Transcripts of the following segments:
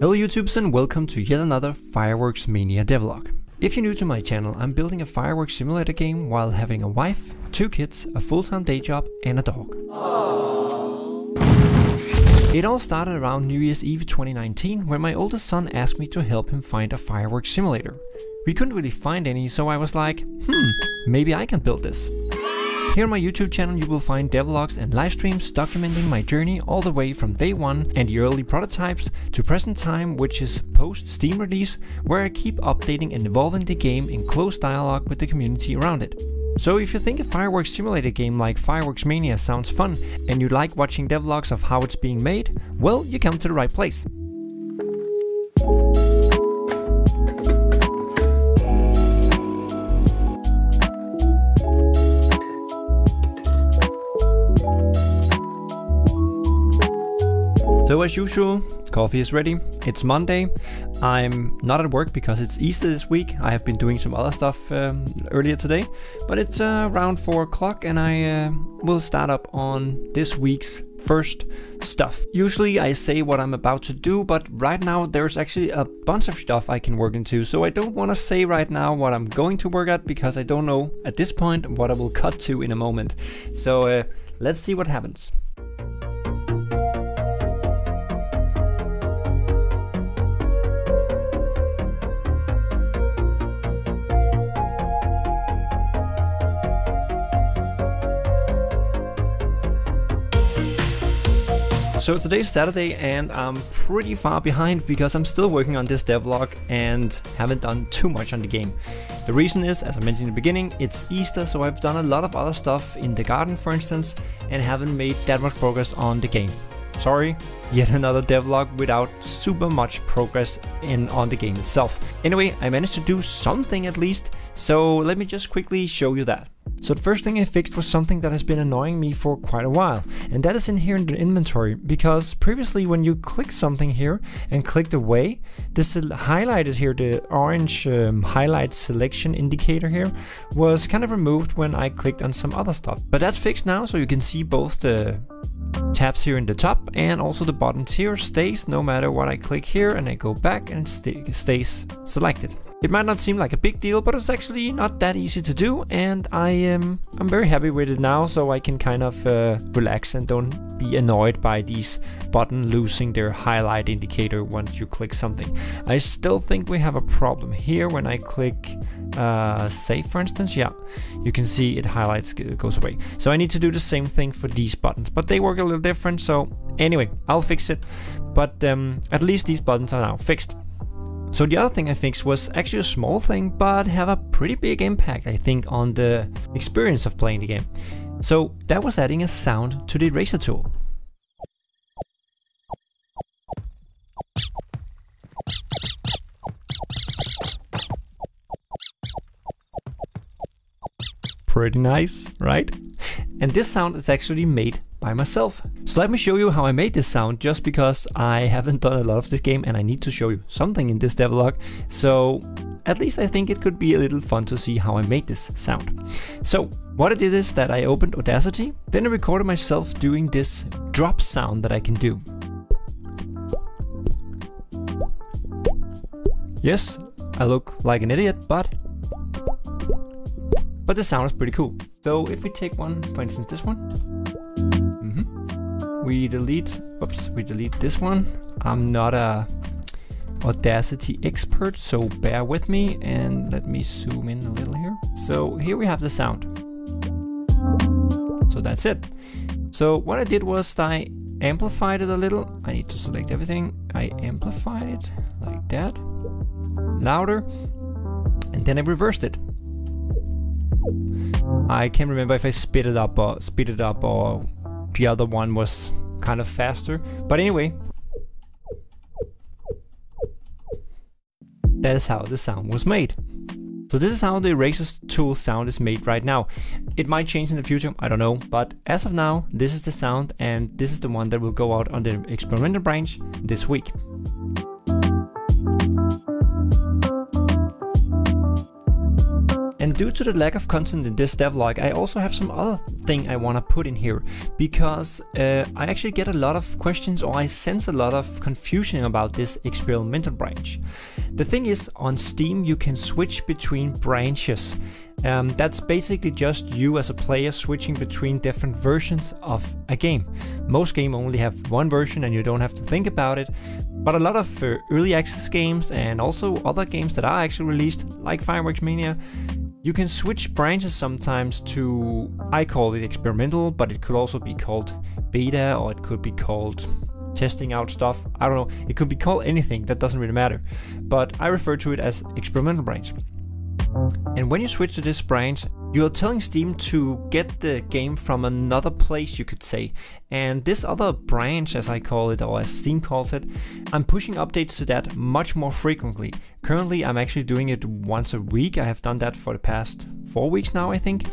Hello YouTubers and welcome to yet another Fireworks Mania devlog. If you're new to my channel, I'm building a fireworks simulator game while having a wife, two kids, a full-time day job and a dog. It all started around New Year's Eve 2019 when my oldest son asked me to help him find a fireworks simulator. We couldn't really find any so I was like, hmm, maybe I can build this. Here on my YouTube channel you will find devlogs and live streams documenting my journey all the way from day one and the early prototypes to present time which is post Steam release where I keep updating and evolving the game in close dialogue with the community around it. So if you think a fireworks simulator game like Fireworks Mania sounds fun and you like watching devlogs of how it's being made, well you come to the right place. So as usual, coffee is ready. It's Monday. I'm not at work because it's Easter this week. I have been doing some other stuff um, earlier today, but it's uh, around 4 o'clock and I uh, will start up on this week's first stuff. Usually I say what I'm about to do, but right now there's actually a bunch of stuff I can work into, so I don't want to say right now what I'm going to work at because I don't know at this point what I will cut to in a moment. So uh, let's see what happens. So today's Saturday and I'm pretty far behind because I'm still working on this devlog and haven't done too much on the game. The reason is, as I mentioned in the beginning, it's Easter so I've done a lot of other stuff in the garden for instance and haven't made that much progress on the game. Sorry, yet another devlog without super much progress in on the game itself. Anyway, I managed to do something at least, so let me just quickly show you that. So the first thing I fixed was something that has been annoying me for quite a while, and that is in here in the inventory, because previously when you click something here and clicked away, this highlighted here, the orange um, highlight selection indicator here, was kind of removed when I clicked on some other stuff. But that's fixed now, so you can see both the tabs here in the top and also the buttons here stays no matter what I click here and I go back and stays selected. It might not seem like a big deal, but it's actually not that easy to do, and I am I'm very happy with it now, so I can kind of uh, relax and don't be annoyed by these button losing their highlight indicator once you click something. I still think we have a problem here when I click uh, save, for instance. Yeah, you can see it highlights goes away. So I need to do the same thing for these buttons, but they work a little different. So anyway, I'll fix it. But um, at least these buttons are now fixed. So the other thing I fixed was actually a small thing, but have a pretty big impact, I think, on the experience of playing the game. So that was adding a sound to the eraser tool. Pretty nice, right? And this sound is actually made by myself. So let me show you how I made this sound just because I haven't done a lot of this game and I need to show you something in this devlog. So at least I think it could be a little fun to see how I made this sound. So what I did is that I opened Audacity, then I recorded myself doing this drop sound that I can do. Yes, I look like an idiot, but but the sound is pretty cool. So if we take one, for instance this one, we delete, oops, we delete this one. I'm not a Audacity expert, so bear with me and let me zoom in a little here. So here we have the sound. So that's it. So what I did was I amplified it a little. I need to select everything. I amplified it like that, louder, and then I reversed it. I can't remember if I spit it up or speed it up or the other one was kind of faster. But anyway, that is how the sound was made. So this is how the eraser tool sound is made right now. It might change in the future, I don't know, but as of now, this is the sound and this is the one that will go out on the experimental branch this week. And due to the lack of content in this devlog, I also have some other thing I want to put in here because uh, I actually get a lot of questions or I sense a lot of confusion about this experimental branch. The thing is, on Steam you can switch between branches. Um, that's basically just you as a player switching between different versions of a game. Most games only have one version and you don't have to think about it, but a lot of uh, early access games and also other games that are actually released, like Fireworks Mania, you can switch branches sometimes to, I call it experimental, but it could also be called beta or it could be called testing out stuff. I don't know, it could be called anything, that doesn't really matter. But I refer to it as experimental branch. And when you switch to this branch, you're telling Steam to get the game from another place, you could say. And this other branch, as I call it, or as Steam calls it, I'm pushing updates to that much more frequently. Currently, I'm actually doing it once a week. I have done that for the past four weeks now, I think,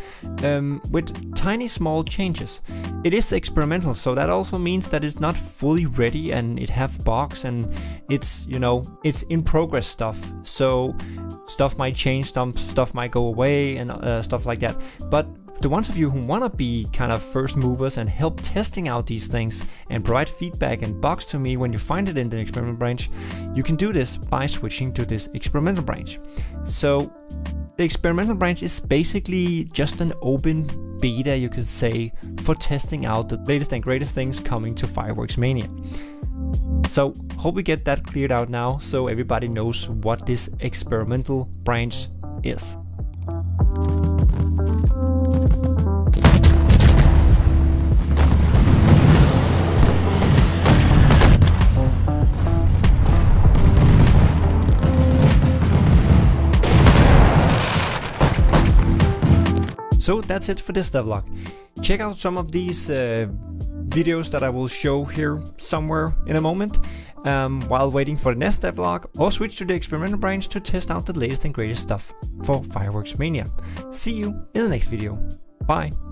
um, with tiny small changes. It is experimental, so that also means that it's not fully ready and it have bugs and it's, you know, it's in progress stuff. So stuff might change, some stuff might go away and uh, stuff like that. But the ones of you who want to be kind of first movers and help testing out these things and provide feedback and bugs to me when you find it in the experimental branch, you can do this by switching to this experimental branch. So the experimental branch is basically just an open beta, you could say, for testing out the latest and greatest things coming to Fireworks Mania. So hope we get that cleared out now so everybody knows what this experimental branch is. So that's it for this devlog. Check out some of these uh, videos that I will show here somewhere in a moment um, while waiting for the next devlog or switch to the experimental branch to test out the latest and greatest stuff for Fireworks Mania. See you in the next video. Bye!